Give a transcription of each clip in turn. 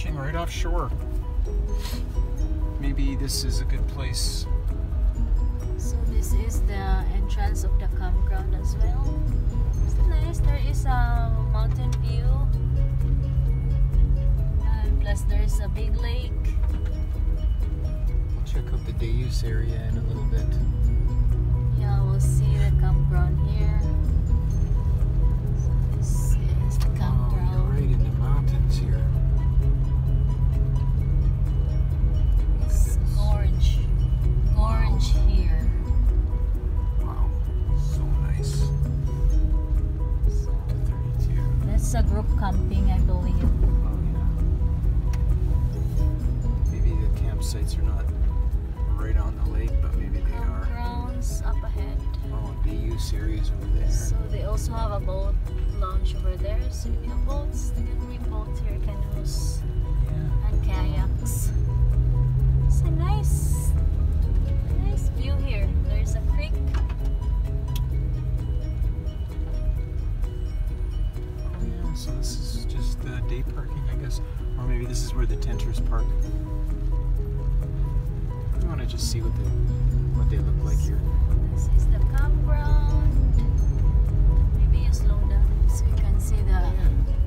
fishing right offshore. Maybe this is a good place. So this is the entrance of the campground as well. It's nice. There is a mountain view. And plus there's a big lake. We'll check out the day use area in a little bit. Yeah, we'll see the campground here. So this is the Oh, you're right in the mountains here. Areas over there. So they also have a boat launch over there. So you can boats, they can bring boats here, canoes Yeah. and kayaks. It's a nice, nice view here. There's a creek. Oh yeah. So this is just the day parking, I guess, or maybe this is where the tenters park. I want to just see what they what they look like here. Campground. Maybe you slow down so you can see the campsite.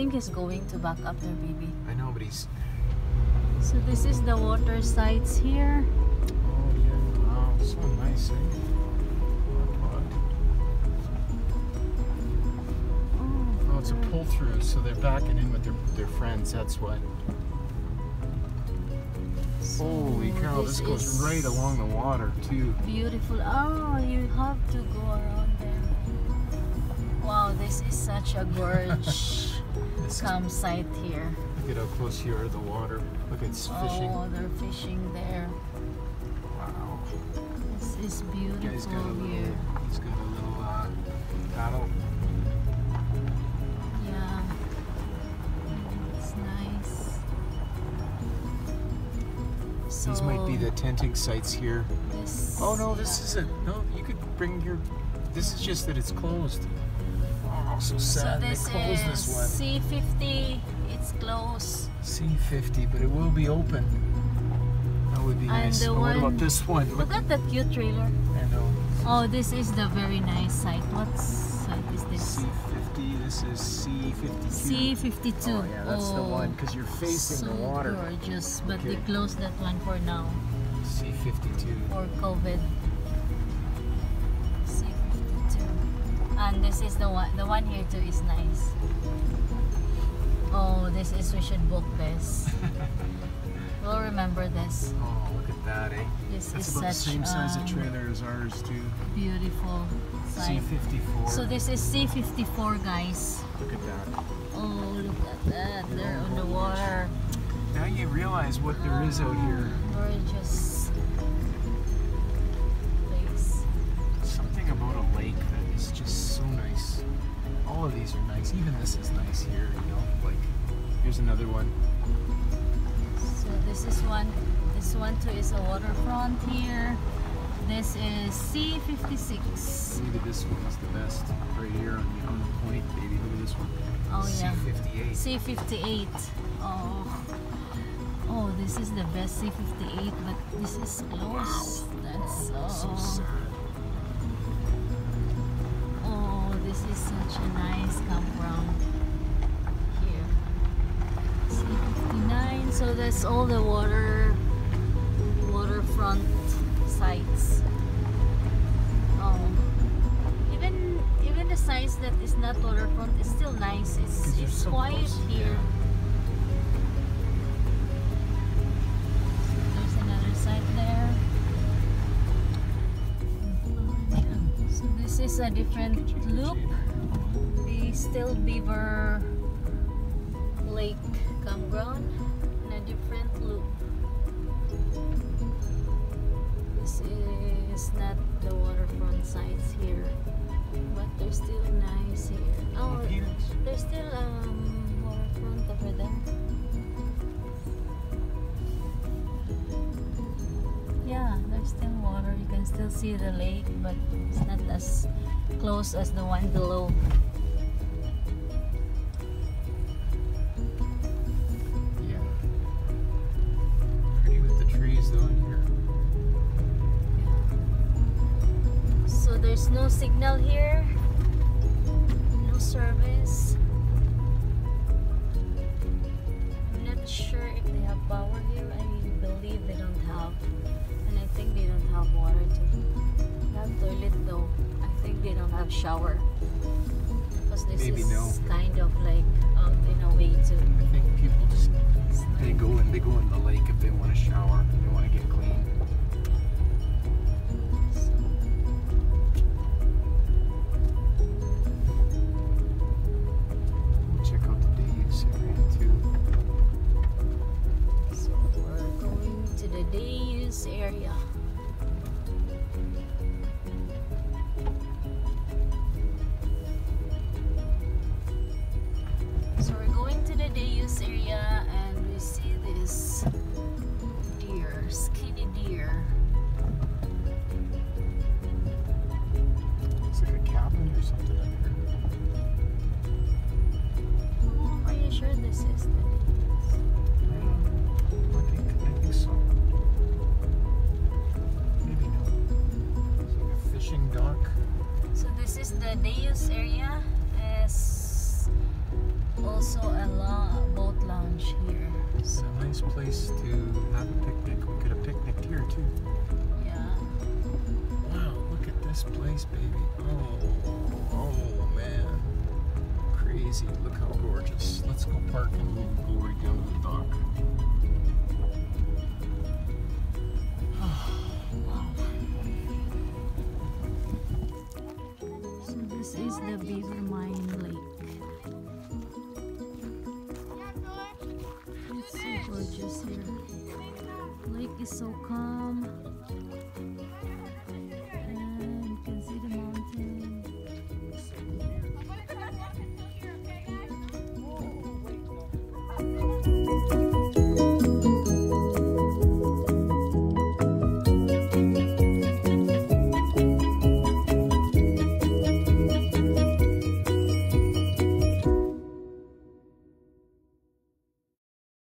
Think he's going to back up there, baby. I know, but he's. So this is the water sites here. Oh yeah! Wow, so nice. Eh? Oh, it's a pull through, so they're backing in with their, their friends. That's what. So Holy cow! This, goes right along the water too. Beautiful. Oh, you have to go around there. Wow, this is such a gorge This campsite here. look at how close you are to the water. Look, it's fishing. Oh, they're fishing there. Wow. This is beautiful got a little. here. He's got a little uh, paddle. Yeah. It's nice. So These might be the tenting sites here. This, Oh no, this isn't. No, you could bring your. This is just that it's closed. So So sad. this they closed is this one. C50. It's closed. C50, but it will be open. That would be And nice. the Oh, what one- about this one? Look, at that cute trailer. I know. Oh, this is the very nice site. What site is this? C50. This is C52. C52. Oh yeah, that's the Oh, one because you're facing so the water. gorgeous, but they Okay. closed that one for now C52. for COVID. And this is the one. The one here too is nice. Oh, this is we should book this. we'll remember this. Oh, look at that, eh? This That's is about the same size of um, trailer as ours too. Beautiful site. C54. So this is C54, guys. look at that. Oh, look at that. They're on the water. Now you realize what there is out here. Gorgeous nice. Even this is nice here, you know. Like, here's another one. So this is one. This one too is a waterfront here. This is C56. Maybe this one is the best right here on the, on the point, baby. Look at this one. Oh yeah. C58. C58. Oh. Oh, this is the best C58, but this is close. That's So oh. sad. Oh, this is such a nice So that's all the water waterfront sites. Oh. Even even the sites that is not waterfront is still nice. It's it's so quiet close. here. Yeah. There's another site there. So this is a different loop. We still Beaver lake campground a different look This is not the waterfront sites here, but they're still nice here. Oh, there's still um waterfront over there. Yeah, there's still water. You can still see the lake, but it's not as close as the one below. There's no signal here, no service. I'm not sure if they have power here. I believe they don't have, and I think they don't have water too. They have toilet though. I think they don't have shower because this Maybe is no. kind of like out in a way too. I think people just they go in they go in the lake if they want to shower, Is the day use area. As also a boat lounge here. It's So a nice place to have a picnic. We could have picnicked here too. yeah. Wow, look at this place, baby. Oh, oh man. Crazy. Look how gorgeous. Let's go park and we'll go right down to the dock. Is the Beaver Mine Lake. It's so gorgeous here. Lake is so calm.